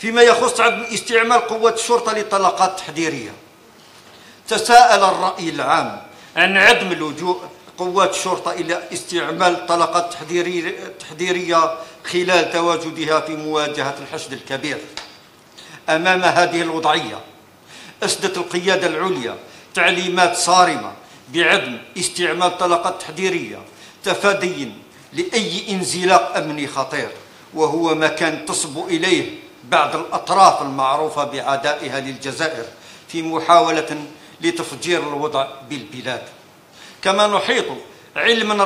فيما يخص عدم استعمال قوة الشرطة للطلقات التحذيرية. تساءل الرأي العام عن عدم اللجوء قوات الشرطة إلى استعمال طلقات تحذيرية خلال تواجدها في مواجهة الحشد الكبير. أمام هذه الوضعية أسدت القيادة العليا تعليمات صارمة بعدم استعمال طلقات تحذيرية تفاديا لأي انزلاق أمني خطير وهو ما كان تصب إليه بعض الأطراف المعروفة بعدائها للجزائر في محاولة لتفجير الوضع بالبلاد. كما نحيط علما